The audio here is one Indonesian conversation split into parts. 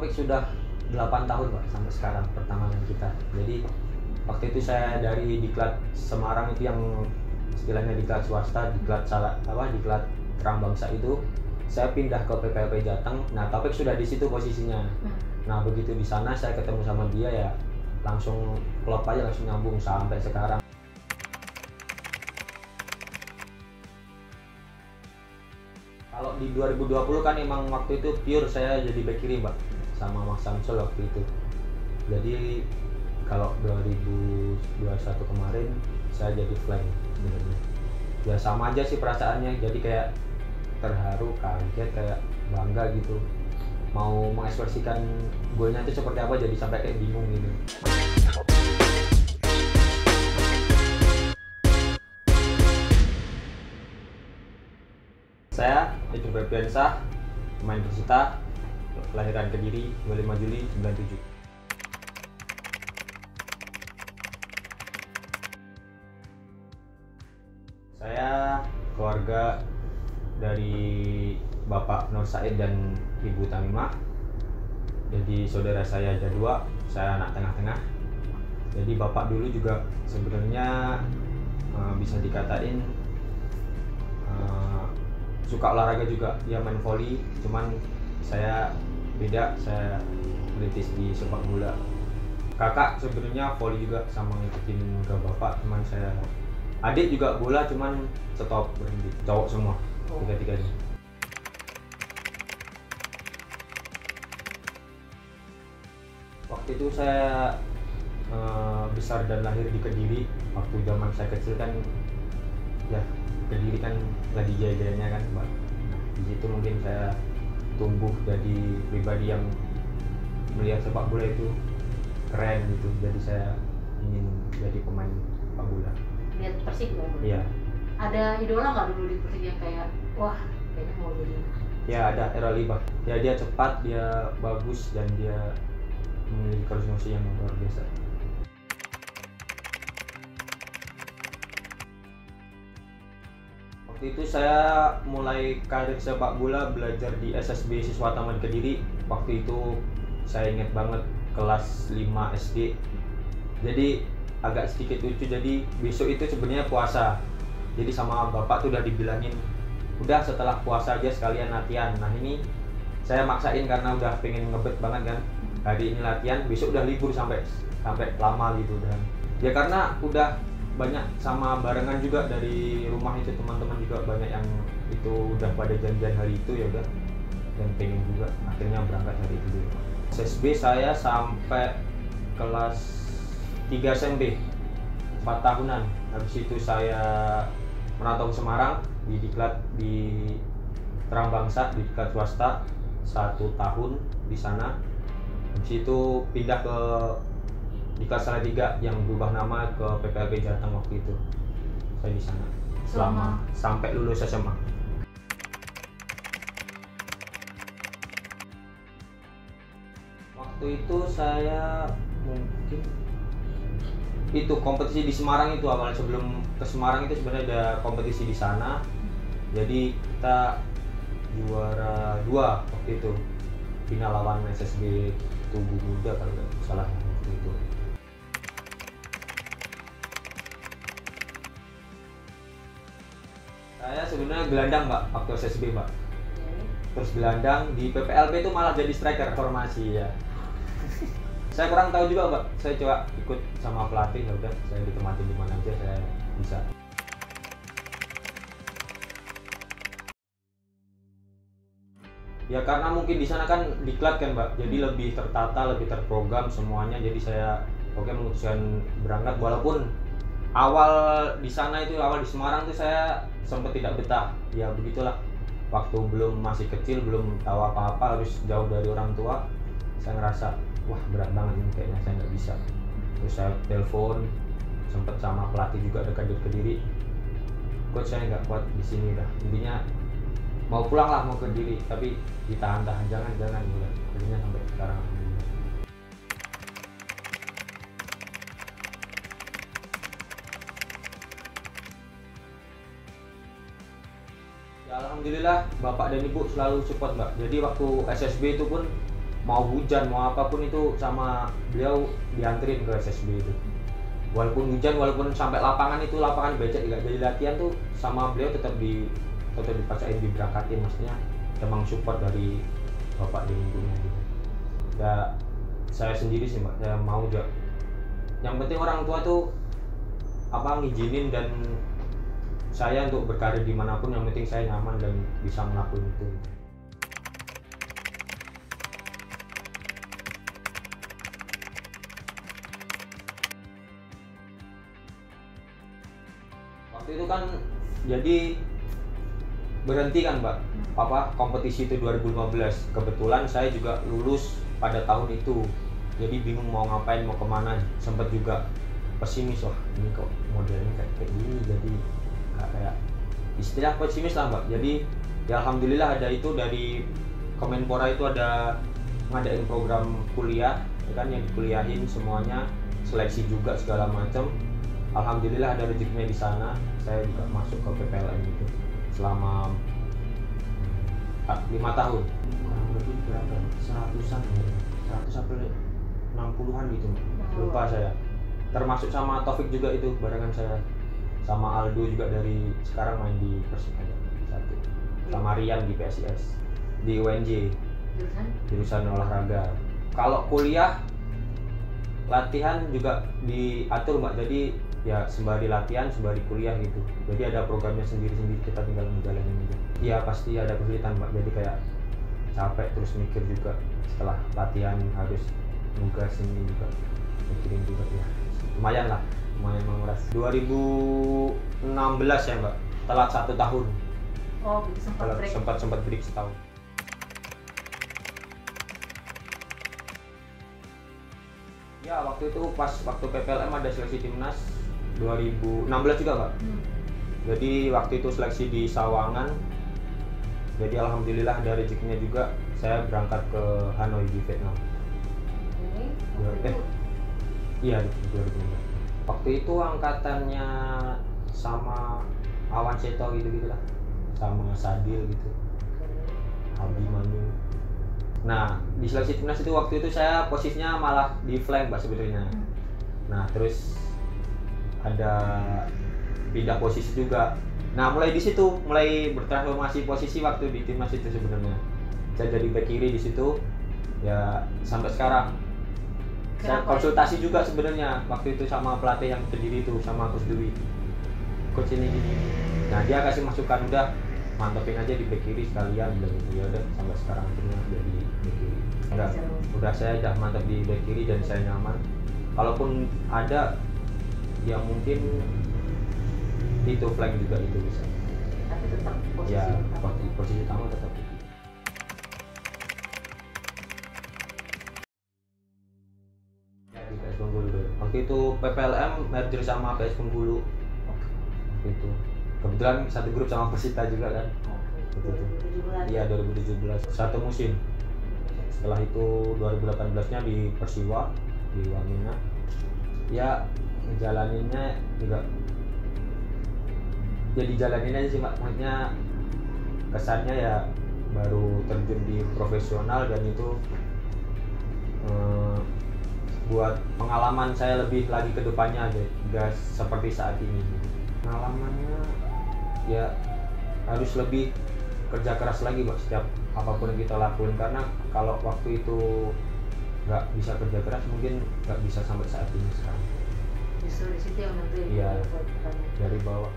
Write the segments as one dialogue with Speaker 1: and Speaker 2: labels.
Speaker 1: Taufik sudah 8 tahun pak sampai sekarang pertemanan kita. Jadi waktu itu saya dari diklat Semarang itu yang istilahnya diklat swasta diklat salah apa diklat terang bangsa itu saya pindah ke PPLP Jateng. Nah Taufik sudah di situ posisinya. Nah begitu di sana saya ketemu sama dia ya langsung klop aja langsung nyambung sampai sekarang. Kalau di 2020 kan emang waktu itu pure saya jadi back kiri mbak sama Mas Samsul waktu itu. Jadi kalau 2021 kemarin saya jadi flank sebenarnya. Ya sama aja sih perasaannya. Jadi kayak terharu kaget kayak bangga gitu. Mau mengekspresikan golnya itu seperti apa jadi sampai kayak bingung gitu. Saya itu Febriansah pemain Persita kelahiran Kediri 25 Juli 97 saya keluarga dari Bapak Nur Said dan Ibu Tamimah jadi saudara saya ada dua saya anak tengah-tengah. Jadi bapak dulu juga sebenarnya eh, bisa dikatain eh, suka olahraga juga. Dia main volley cuman saya beda saya merintis di sepak bola. Kakak sebenarnya volley juga sama ngikutin ke bapak cuman saya adik juga bola cuman stop berhenti cowok semua tiga tiganya waktu itu saya eh, besar dan lahir di Kediri. Waktu zaman saya kecil kan ya Kediri kan lagi jaya-jayanya kan Mbak. Nah, di situ mungkin saya tumbuh jadi pribadi yang melihat sepak bola itu keren gitu. Jadi saya ingin jadi pemain sepak bola.
Speaker 2: Lihat persik dong
Speaker 1: iya.
Speaker 2: Ada idola nggak dulu di persik yang kayak wah kayaknya mau jadi
Speaker 1: ya ada era libah ya dia cepat dia bagus dan dia memiliki karismasi yang luar biasa itu saya mulai karir sepak bola belajar di SSB Siswa Taman Kediri. Waktu itu saya ingat banget kelas 5 SD jadi agak sedikit lucu. Jadi besok itu sebenarnya puasa. Jadi sama bapak tuh udah dibilangin udah setelah puasa aja sekalian latihan. Nah ini saya maksain karena udah pengen ngebet banget kan. Hari ini latihan besok udah libur sampai sampai lama gitu dan ya karena udah banyak sama barengan juga dari rumah itu teman-teman juga banyak yang itu udah pada janjian hari itu ya udah. Dan pengen juga akhirnya berangkat hari itu dulu. SSB saya sampai kelas 3 SMP 4 tahunan. Habis itu saya merantau ke Semarang di diklat di Terang Bangsa di diklat swasta satu tahun di sana. Habis itu pindah ke diklat Salatiga yang berubah nama ke PPLB Jateng waktu itu. Saya di sana. Selama? Sampai lulus SMA waktu itu saya mungkin itu kompetisi di Semarang itu awalnya. Sebelum ke Semarang itu sebenarnya ada kompetisi di sana. Jadi kita juara dua waktu itu. Final lawan SSB Tubuh Muda kalau nggak salah saya sebenarnya gelandang mbak waktu SSB mbak terus gelandang di PPLB itu malah jadi striker formasi ya. Saya kurang tahu juga mbak saya coba ikut sama pelatih ya udah saya ditematin di mana aja saya bisa. Ya karena mungkin di sana kan diklat kan mbak jadi lebih tertata lebih terprogram semuanya. Jadi saya oke memutuskan berangkat walaupun awal di sana itu awal di Semarang tuh saya sempat tidak betah. Ya begitulah. Waktu belum masih kecil belum tahu apa-apa harus jauh dari orang tua saya ngerasa wah berat banget ini kayaknya saya nggak bisa. Terus saya telepon sempat sama pelatih juga dekat di kediri. Coach saya nggak kuat di sini dah. Intinya mau pulang lah mau ke diri tapi ditahan-tahan jangan jangan. Gitu akhirnya sampai sekarang Ya, alhamdulillah bapak dan ibu selalu support mbak. Jadi waktu SSB itu pun mau hujan mau apa pun itu sama beliau dianterin ke SSB itu. Walaupun hujan walaupun sampai lapangan itu lapangan becek juga jadi latihan tuh sama beliau tetap di tetap dipacain diberangkatin. Maksudnya emang support dari bapak di lingkungan gitu. Ya saya sendiri sih mbak saya mau juga. Yang penting orang tua tuh apa ngizinin dan saya untuk berkarir di mana pun yang penting saya nyaman dan bisa ngelakuin itu. Waktu itu kan jadi berhenti kan mbak apa kompetisi itu 2015 kebetulan saya juga lulus pada tahun itu. Jadi bingung mau ngapain mau ke mana. Sempat juga pesimis wah ini kok modelnya kayak kayak gini jadi nggak kayak istilah pesimis lah mbak. Jadi ya alhamdulillah ada itu dari Kemenpora itu ada ngadain program kuliah ya kan yang dikuliahin semuanya seleksi juga segala macam. Alhamdulillah ada rezekinya di sana. Saya juga masuk ke PPLN itu selama ah, lima tahun. Kurang lebih berapa? Seratusan ya? Seratus sampai enam puluhan gitu lupa saya. Termasuk sama Taufik juga itu barengan saya sama Aldo juga dari sekarang main di Persik ada satu. Sama Rian di PSIS di UNJ
Speaker 2: jurusan?
Speaker 1: Jurusan olahraga. Kalau kuliah latihan juga diatur mbak. Jadi ya sembari latihan sembari kuliah gitu. Jadi ada programnya sendiri sendiri kita tinggal menjalani aja iya pasti ada kesulitan mbak. Jadi kayak capek terus mikir juga setelah latihan harus nugas ini juga mikirin juga ya. Lumayan lah lumayan menguras 2016 ya mbak. Telat satu tahun.
Speaker 2: Oh sempat break.
Speaker 1: sempat sempat break setahun. Ya waktu itu pas waktu PPLM ada seleksi timnas 2016 juga mbak.
Speaker 2: Hmm.
Speaker 1: jadi waktu itu seleksi di Sawangan. Jadi alhamdulillah ada rezekinya juga. Saya berangkat ke Hanoi di Vietnam. Dua-
Speaker 2: Waktu
Speaker 1: eh.
Speaker 2: itu?
Speaker 1: iya 2016 waktu itu angkatannya sama Awan Seto gitu gitu lah sama Sadil gitu Abi Manu nah di seleksi timnas itu waktu itu saya posisinya malah di flank mbak sebetulnya
Speaker 2: Hmm.
Speaker 1: Nah, terus ada pindah posisi juga. Nah, mulai di situ mulai bertransformasi posisi waktu di timnas itu sebenarnya. Saya jadi back kiri di situ. Ya, sampai sekarang. Saya konsultasi juga sebenarnya waktu itu sama pelatih yang berdiri itu sama Coach Dwi. Coach ini gini. Nah, dia kasih masukan udah mantepin aja di back kiri sekalian bilang gitu ya udah sampai sekarang akhirnya jadi back kiri. Udah, udah saya udah mantap di back kiri dan saya nyaman kalaupun ada yang mungkin itu flank juga itu bisa
Speaker 2: tapi tetap posisi
Speaker 1: ya
Speaker 2: utama.
Speaker 1: posisi, posisi utama tetap PPLM merger sama PS Bengkulu itu. Kebetulan satu grup sama Persita juga kan?
Speaker 2: Oke.
Speaker 1: Betul.
Speaker 2: 2017
Speaker 1: iya 2017 satu musim. Setelah itu 2018 nya di Persiwa di Wamena. Ya ngejalaninnya juga jadi jalanin aja sih maksudnya kesannya ya baru terjun di profesional dan itu eh, buat pengalaman saya lebih lagi ke depannya aja gak seperti saat ini. Pengalamannya? Ya harus lebih kerja keras lagi Mbak setiap apa pun yang kita lakuin. Karena kalau waktu itu nggak bisa kerja keras mungkin nggak bisa sampai saat ini sekarang.
Speaker 2: Justru di situ yang nentuin
Speaker 1: Iya.
Speaker 2: buat
Speaker 1: dari bawah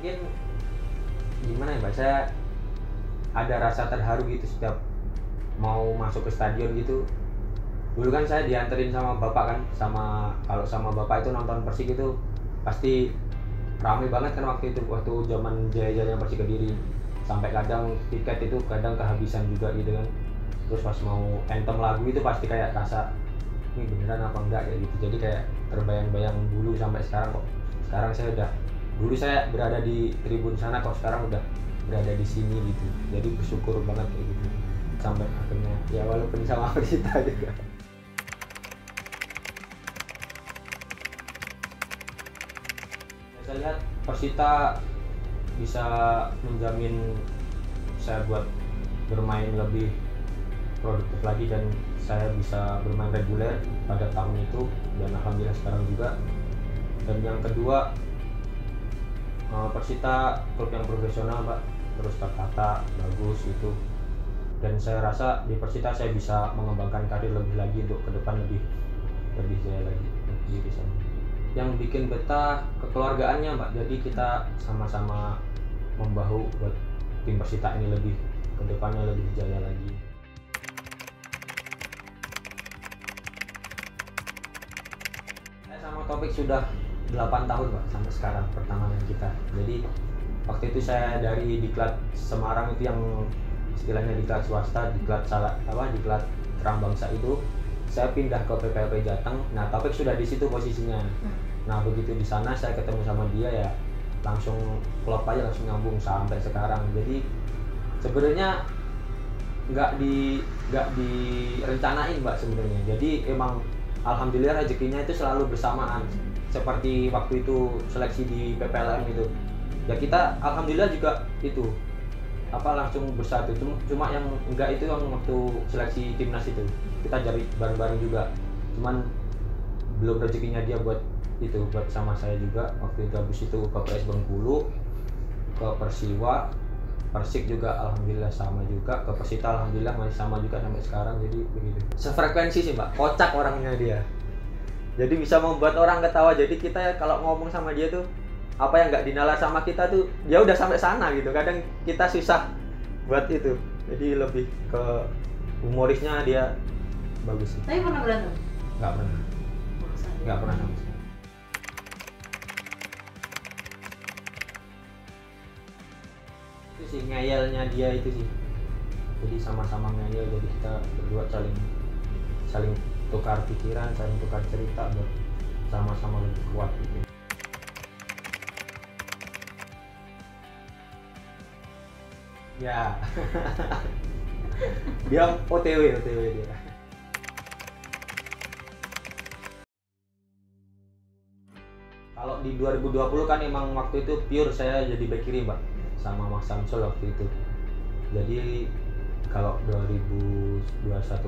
Speaker 1: mungkin gimana ya saya ada rasa terharu gitu setiap mau masuk ke stadion gitu. Dulu kan saya dianterin sama bapak kan sama kalau sama bapak itu nonton persik itu pasti rame banget kan waktu itu waktu zaman jaya-jayanya persik kediri. Sampai kadang tiket itu kadang kehabisan juga gitu kan. Terus pas mau anthem lagu itu pasti kayak rasa ini beneran apa enggak? kayak gitu. Jadi kayak terbayang-bayang dulu sampai sekarang kok. Sekarang saya udah dulu saya berada di tribun sana kok sekarang udah berada di sini gitu. Jadi bersyukur banget kayak gitu. Sampai akhirnya ya walaupun sama Persita juga. Lihat Persita bisa menjamin saya buat bermain lebih produktif lagi dan saya bisa bermain reguler pada tahun itu dan alhamdulillah sekarang juga. Dan yang kedua Persita klub yang profesional pak. Terus tertata bagus itu. Dan saya rasa di Persita saya bisa mengembangkan karir lebih lagi untuk ke depan lebih lebih jaya lagi saya yang bikin betah kekeluargaannya mbak jadi kita sama-sama membahu buat tim Persita ini lebih ke depannya lebih jaya lagi. Saya sama Topik sudah 8 tahun mbak sampai sekarang pertemanan kita. Jadi waktu itu saya dari diklat Semarang itu yang istilahnya diklat swasta diklat salah apa diklat terang bangsa itu saya pindah ke PPLP Jateng. Nah Topik sudah di situ posisinya. Nah begitu di sana saya ketemu sama dia ya langsung klop aja langsung nyambung sampai sekarang. Jadi sebenarnya nggak di nggak direncanain mbak sebenarnya. Jadi emang alhamdulillah rezekinya itu selalu bersamaan. Seperti waktu itu seleksi di PPLM itu. Ya kita alhamdulillah juga itu apa langsung bersatu. Cuma, cuma yang enggak itu yang waktu seleksi timnas itu. Kita cari bareng-bareng juga. Cuman belum rezekinya dia buat itu buat sama saya juga. Waktu itu habis itu ke PS Bengkulu ke Persiwa Persik juga alhamdulillah sama juga ke Persita alhamdulillah masih sama juga sampai sekarang jadi begitu. Sefrekuensi sih mbak. Kocak orangnya dia. Jadi bisa membuat orang ketawa. Jadi kita kalau ngomong sama dia tuh apa yang nggak dinala sama kita tuh dia udah sampai sana gitu. Kadang kita susah buat itu. Jadi lebih ke humorisnya dia bagus sih.
Speaker 2: Tapi pernah berantem?
Speaker 1: nggak pernah. Nggak pernah sama sekali. Itu sih ngeyelnya dia itu sih. Jadi sama-sama ngeyel jadi kita berdua saling saling tukar pikiran saling tukar cerita buat sama-sama lebih kuat gitu. Ya. Dia OTW OTW dia. Kalau di 2020 kan emang waktu itu pure saya jadi back kiri mbak sama Mas Samsul waktu itu. Jadi kalau 2021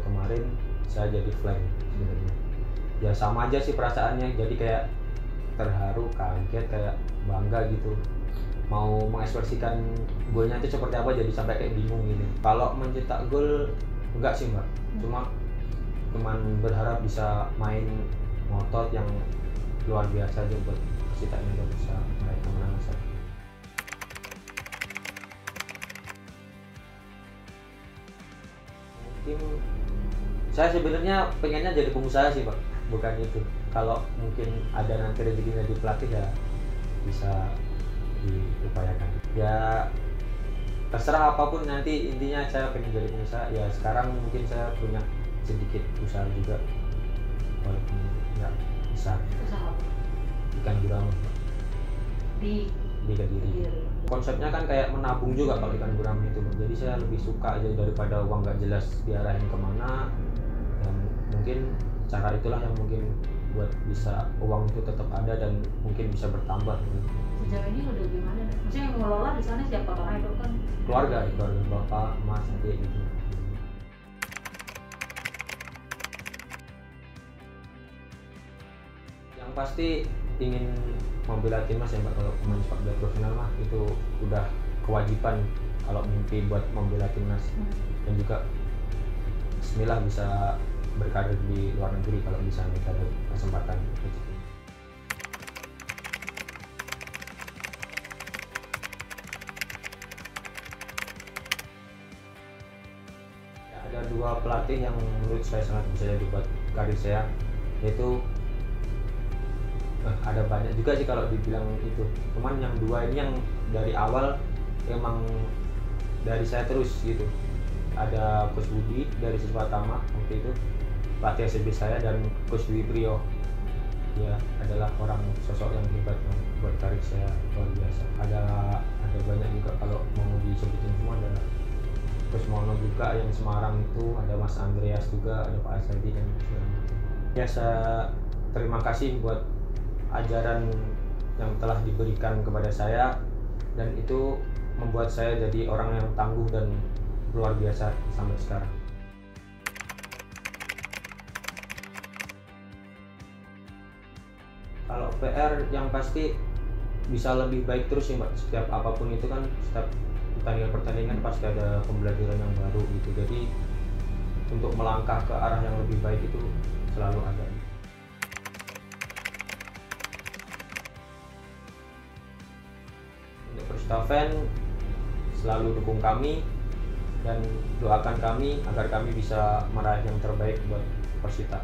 Speaker 1: kemarin saya jadi flank sebenarnya. Ya sama aja sih perasaannya. Jadi kayak terharu kaget kayak bangga gitu. Mau mengekspresikan golnya itu seperti apa jadi sampai kayak bingung gitu kalau mencetak gol enggak sih mbak. Cuma cuman berharap bisa main ngotot yang luar biasa aja buat ini udah bisa meraih kemenangan besar. Mungkin saya sebenarnya pengennya jadi pengusaha sih pak, bukan itu. Kalau mungkin ada nanti rezekinya di pelatih ya bisa diupayakan. Ya terserah apa pun nanti intinya saya pengen jadi pengusaha. Ya sekarang mungkin saya punya sedikit usaha juga walaupun nggak besar
Speaker 2: Usaha
Speaker 1: ikan gurame
Speaker 2: Di
Speaker 1: di kediri
Speaker 2: Kediri.
Speaker 1: konsepnya kan kayak menabung juga kalau ikan gurame itu jadi saya lebih suka aja daripada uang nggak jelas diarahin ke mana dan mungkin cara itulah yang mungkin buat bisa uang itu tetap ada dan mungkin bisa bertambah gitu.
Speaker 2: Sejauh ini udah gimana? Maksudnya yang mengelola di sana siapa? Karena itu kan
Speaker 1: keluarga keluarga bapak emas adik gitu yang pasti ingin membela timnas ya mbak kalau pemain sepak bola profesional mah itu udah kewajiban kalau mimpi buat membela timnas dan juga Bismillah bisa berkarir di luar negeri kalau bisa kita ada kesempatan. Ada dua pelatih yang menurut saya sangat bisa jadi buat karir saya yaitu ada banyak juga sih kalau dibilang itu. Cuman yang dua ini yang dari awal emang dari saya terus gitu. Ada Coach Budi dari siswa Tama waktu itu pelatih SB saya dan Coach Dwi Priyo. Dia adalah orang sosok yang hebat yang buat karir saya luar biasa. Ada ada banyak juga kalau mau disebutin semua ada Coach Mono juga yang Semarang itu ada Mas Andreas juga ada Pak Asadi dan segala ya saya terima kasih buat ajaran yang telah diberikan kepada saya dan itu membuat saya jadi orang yang tangguh dan luar biasa sampai sekarang. Kalau PR yang pasti bisa lebih baik terus sih mbak. Setiap apa pun itu kan setiap pertandingan-pertandingan pasti ada pembelajaran yang baru gitu. Jadi untuk melangkah ke arah yang lebih baik itu selalu ada Perstafen selalu dukung kami dan doakan kami agar kami bisa meraih yang terbaik buat Persita.